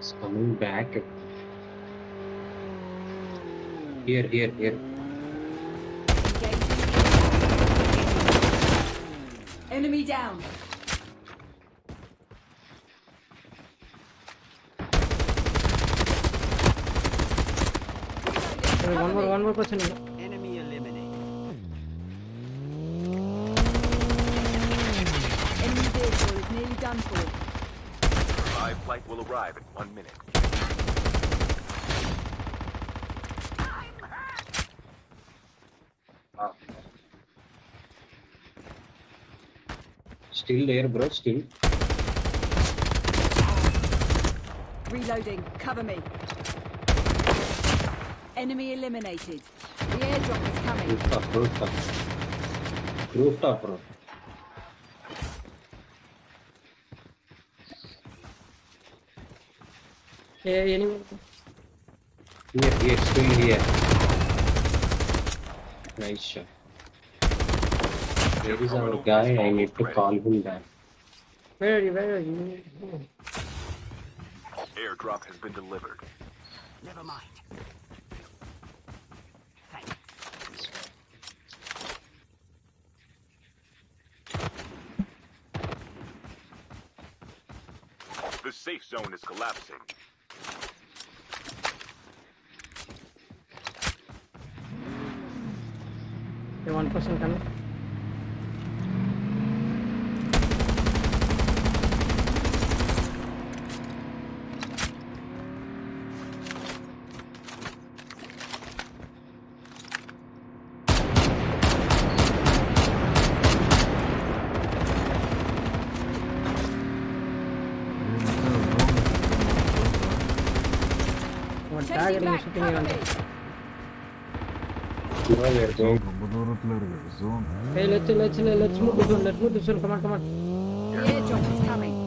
It's coming back. Here, here, here. Enemy down. Hey, one more, one more person. Enemy eliminated. Enemy vehicle is nearly done for. Live flight will arrive in one minute. Still there, bro. Still. Reloading. Cover me. Enemy eliminated. The airdrop is coming. Rooftop, rooftop. Rooftop, bro. Hey, enemy. Here, here, still here. Nice shot. There is our guy. I need to call him back. Where are you? Where are you? Airdrop has been delivered. Never mind. Thanks. The safe zone is collapsing. Hey, one person coming. One tag Chasing and back. shooting Cover around. Hey, let's let's let's move to zone. Let's move to zone. Come on, come on. Yeah, airdrop is coming.